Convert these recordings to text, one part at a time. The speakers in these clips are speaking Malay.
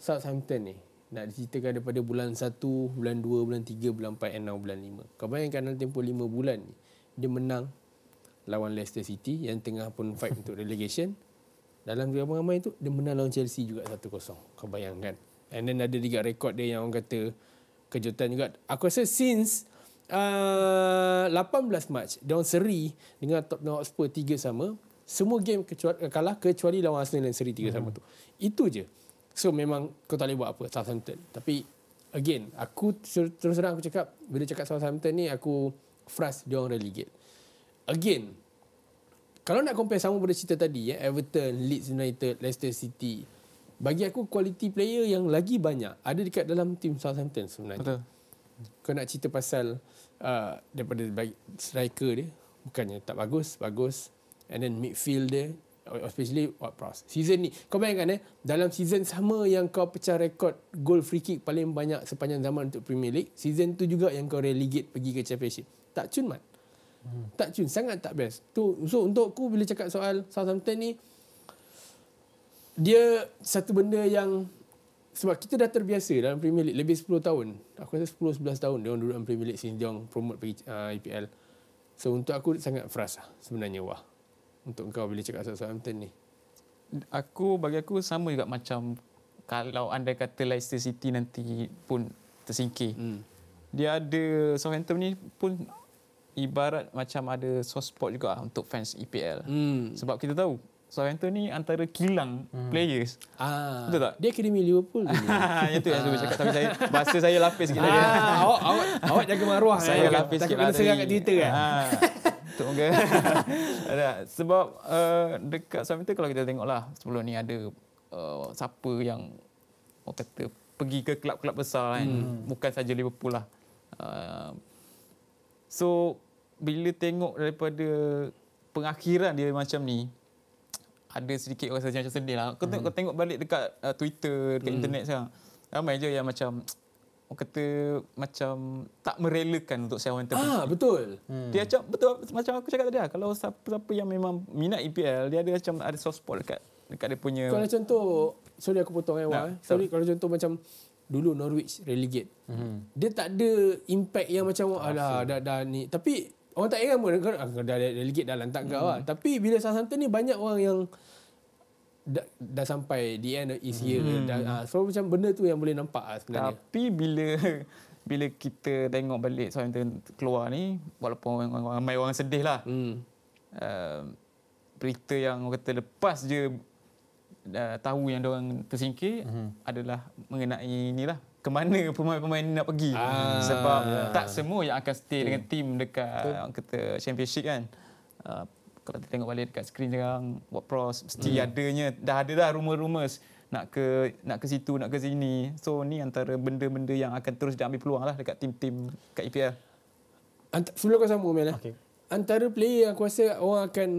Southampton ni nak diceritakan daripada bulan 1, bulan 2, bulan 3, bulan 4 and now bulan 5. Kau bayangkan dalam tempoh 5 bulan ni dia menang lawan Leicester City yang tengah pun fight untuk relegation. Dalam ramai-ramai tu dia menang lawan Chelsea juga 1-0. Kau bayangkan. And then ada juga rekod dia yang orang kata kejutan juga. Aku rasa since uh, 18 Mac dia orang seri dengan Tottenham Hotspur 3 sama. Semua game kecuali, kalah kecuali lawan Arsenal yang seri 3 hmm. sama tu. Itu je. So memang kau tak boleh buat apa Southampton. Tapi again, aku terus terang aku cakap bila cakap Southampton ni aku frust dia orang relegate. Again, kalau nak compare sama pada cerita tadi ya, Everton, Leeds United, Leicester City, bagi aku quality player yang lagi banyak ada dekat dalam tim Southampton sebenarnya. Betul. Kau nak cerita pasal uh, daripada striker dia bukannya tak bagus, bagus. And then midfield dia especially what pros. Season ni kau bayangkan eh dalam season sama yang kau pecah rekod goal free kick paling banyak sepanjang zaman untuk Premier League, season tu juga yang kau relegate pergi ke championship. Tak cun mat. Hmm. Tak cun, sangat tak best. Tu so untuk aku bila cakap soal Southampton ni dia satu benda yang sebab kita dah terbiasa dalam Premier League lebih 10 tahun. Aku rasa 10 11 tahun dia orang duduk dalam Premier League since dia orang promote pergi uh, EPL. So untuk aku sangat frust lah sebenarnya wah. Untuk kau bila cakap Southampton ni. Aku bagi aku sama juga macam kalau anda kata Leicester City nanti pun tersingkir. Hmm. Dia ada Southampton ni pun ibarat macam ada soft spot juga untuk fans EPL. Hmm. Sebab kita tahu Southampton ni antara kilang hmm. players. Ah. Betul tak? Dia akademi Liverpool. Yang tu yang saya cakap tapi saya bahasa saya lapis sikit ah. lagi. awak awak awak jaga maruah. Saya lapis sikit lagi. serang kat Twitter kan. Ah. Tunggu. ada sebab uh, dekat Southampton kalau kita tengoklah sebelum ni ada uh, siapa yang orang kata pergi ke kelab-kelab besar kan. Hmm. Bukan saja Liverpool lah. Uh, so bila tengok daripada pengakhiran dia macam ni ada sedikit rasa macam sedih lah. Kau tengok, hmm. kau tengok balik dekat uh, Twitter, dekat hmm. internet sekarang. Ramai je yang macam orang kata macam tak merelakan untuk seorang terpilih. Ah, betul. Hmm. Dia macam betul macam aku cakap tadi lah. Kalau siapa-siapa yang memang minat EPL, dia ada macam ada soft spot dekat dekat dia punya Kalau contoh, sorry aku potong eh, nah, Sorry kalau contoh macam dulu Norwich relegate. Hmm. Dia tak ada impact yang macam alah dah dah ni. Tapi Orang tak ingat pun ah, dah delegate dah lantak kau lah. Hmm. Tapi bila Southampton ni banyak orang yang dah, dah sampai the end is here. Hmm. Dah, uh, so macam benda tu yang boleh nampak lah sebenarnya. Tapi bila bila kita tengok balik Southampton keluar ni walaupun ramai orang sedih lah. Hmm. Uh, berita yang orang kata lepas je uh, tahu yang orang tersingkir hmm. adalah mengenai inilah ke mana pemain-pemain nak pergi ah, sebab yeah. tak semua yang akan stay yeah. dengan tim dekat orang kata championship kan uh, kalau kita tengok balik dekat skrin sekarang buat pros mesti hmm. adanya dah ada dah rumor-rumors nak ke nak ke situ nak ke sini so ni antara benda-benda yang akan terus diambil peluang lah dekat tim-tim kat EPL Ant- sebelum kau sambung Mel okay. antara player yang aku rasa orang akan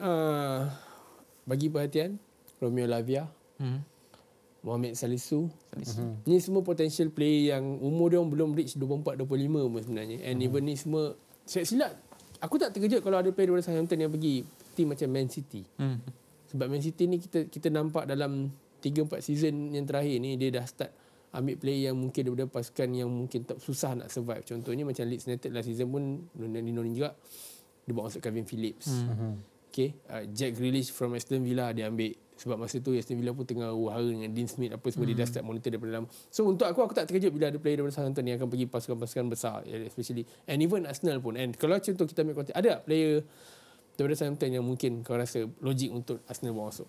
uh, bagi perhatian Romeo Lavia hmm. Mohamed Salisu. Salisu. Uh-huh. Ni semua potential player yang umur dia belum reach 24 25 pun sebenarnya. And uh-huh. even ni semua saya silap aku tak terkejut kalau ada player daripada Southampton yang pergi team macam Man City. Uh-huh. Sebab Man City ni kita kita nampak dalam 3 4 season yang terakhir ni dia dah start ambil player yang mungkin daripada pasukan yang mungkin tak susah nak survive. Contohnya macam Leeds United last season pun Nino ni juga dia bawa masuk Kevin Phillips. Uh-huh. Okay. Uh, Jack Grealish from Aston Villa dia ambil sebab masa tu Aston Villa pun tengah wahara dengan Dean Smith apa semua hmm. dia dah hmm. start monitor daripada dalam. So untuk aku aku tak terkejut bila ada player daripada Southampton yang akan pergi pasukan-pasukan besar especially and even Arsenal pun. And kalau contoh kita ambil konten ada player daripada Southampton yang mungkin kau rasa logik untuk Arsenal bawa masuk.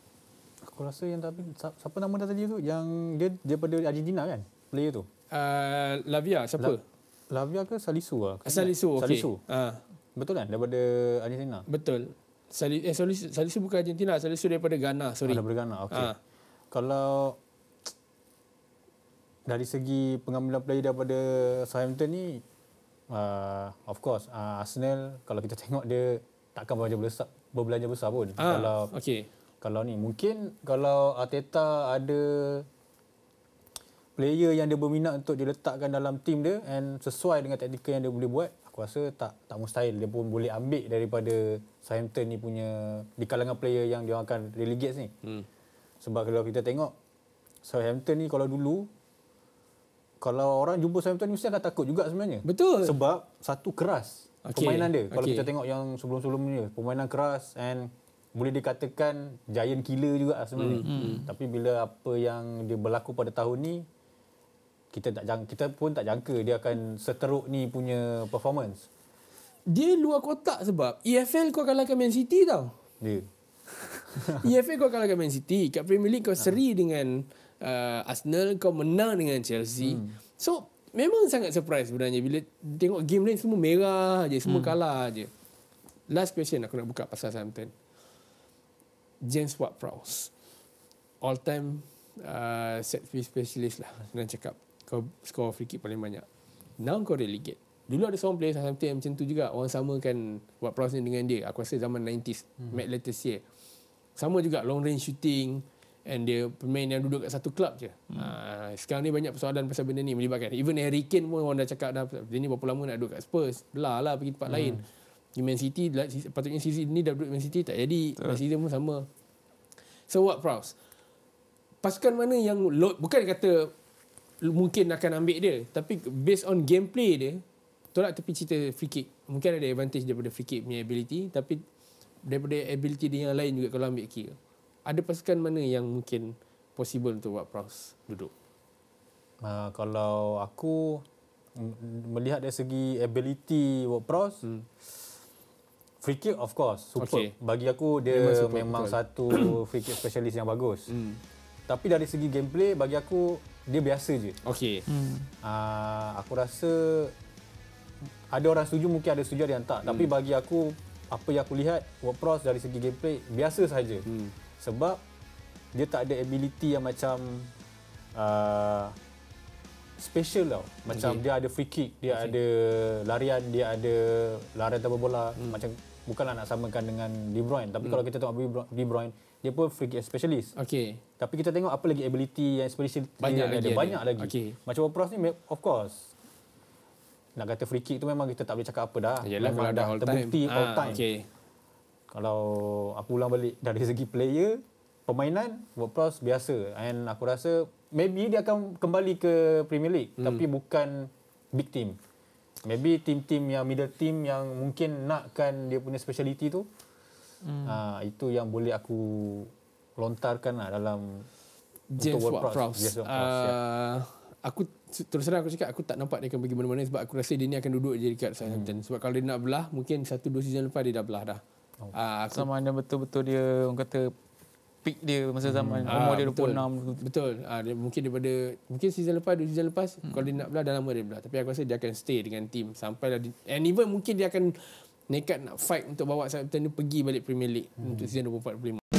Aku rasa yang tapi siapa nama dia tadi tu yang dia daripada Argentina kan player tu. Uh, Lavia siapa? La, Lavia ke Salisu ah? Salisu okey. Salisu. Uh. Betul kan daripada Argentina? Betul. Sali, eh, Salisu, Salisu bukan Argentina. Salisu daripada Ghana. Sorry. Oh, daripada Ghana. Okay. Ha. Kalau dari segi pengambilan player daripada Southampton ni, uh, of course, uh, Arsenal kalau kita tengok dia takkan berbelanja besar, berbelanja besar pun. Ha. Kalau, okay. kalau ni, mungkin kalau Arteta ada player yang dia berminat untuk diletakkan dalam tim dia and sesuai dengan taktikal yang dia boleh buat, aku rasa tak tak mustahil dia pun boleh ambil daripada Southampton ni punya di kalangan player yang dia akan relegate ni. Hmm. Sebab kalau kita tengok Southampton ni kalau dulu kalau orang jumpa Southampton ni mesti akan takut juga sebenarnya. Betul. Sebab satu keras okay. permainan dia. Kalau okey. kita tengok yang sebelum-sebelum ni, permainan keras and boleh dikatakan giant killer juga lah sebenarnya. Hmm. Hmm. Tapi bila apa yang dia berlaku pada tahun ni kita tak jang, kita pun tak jangka dia akan seteruk ni punya performance. Dia luar kotak sebab EFL kau kalahkan Man City tau. Dia. EFL kau kalahkan Man City. Kat Premier League kau seri dengan uh, Arsenal. Kau menang dengan Chelsea. Hmm. So, memang sangat surprise sebenarnya. Bila tengok game lain semua merah je. Semua hmm. kalah je. Last question aku nak buka pasal Southampton. James Ward-Prowse. All time uh, set piece specialist lah. Senang cakap. Kau score free kick paling banyak. Now kau relegate. Dulu ada seorang player Southampton yang macam tu juga. Orang samakan Ward-Prowse ni dengan dia. Aku rasa zaman 90s. Hmm. Matt Letizia. Sama juga long range shooting. And dia pemain yang duduk kat satu club je. Hmm. Uh, sekarang ni banyak persoalan pasal benda ni melibatkan. Even Harry Kane pun orang dah cakap dah. Dia ni berapa lama nak duduk kat Spurs. Belah lah pergi tempat hmm. lain. Di Man City, patutnya season ni dah duduk Man City tak jadi. Man City pun sama. So what Prowse? Pasukan mana yang load, bukan kata mungkin akan ambil dia. Tapi based on gameplay dia, tolak tepi cerita free kick. Mungkin ada advantage daripada free kick punya ability. Tapi daripada ability dia yang lain juga kalau ambil kira. Ada pasukan mana yang mungkin possible untuk Ward Prowse duduk? Uh, kalau aku melihat dari segi ability Ward Prowse, hmm. free kick of course super. Okay. Bagi aku dia Memang memang, super, memang betul. satu free kick specialist yang bagus. Hmm. Tapi dari segi gameplay bagi aku dia biasa je. Okay. Hmm. Uh, aku rasa ada orang setuju mungkin ada setuju ada yang tak. Hmm. Tapi bagi aku apa yang aku lihat Ward Prowse dari segi gameplay biasa saja. Hmm. Sebab dia tak ada ability yang macam uh, special tau. Macam Okay. okay. dia ada free kick, dia okay. ada larian, dia ada larian tanpa bola. Hmm. Macam bukanlah nak samakan dengan De Bruyne. Tapi hmm. kalau kita tengok De Bruyne- De Bruyne, dia pun free kick specialist. Okay. Tapi kita tengok apa lagi ability yang special Banyak dia lagi ada. ada. Banyak lagi. Okey. Macam Ward-Prowse ni of course nak kata free kick tu memang kita tak boleh cakap apa dah. Yalah kalau memang dah all time. terbukti all Ah, time. Okay. Kalau aku ulang balik dari segi player, permainan WordPress biasa and aku rasa maybe dia akan kembali ke Premier League hmm. tapi bukan big team. Maybe team-team yang middle team yang mungkin nakkan dia punya speciality tu. Hmm. Uh, itu yang boleh aku lontarkan lah dalam James untuk Ward-Prowse. James Ward-Prowse, ya. Uh, aku terus terang aku cakap aku tak nampak dia akan pergi mana-mana sebab aku rasa dia ni akan duduk je dekat Southampton. Hmm. Sebab kalau dia nak belah mungkin satu dua season lepas dia dah belah dah. Oh. Uh, aku Sama ada betul-betul dia orang kata peak dia masa zaman Ah, umur dia betul. 26 Betul. Ah dia mungkin daripada mungkin season lepas dua season lepas hmm. kalau dia nak belah dah lama dia belah. Tapi aku rasa dia akan stay dengan team sampai lah di, and even mungkin dia akan nekat nak fight untuk bawa Southampton ni pergi balik Premier League hmm. untuk season 24 25.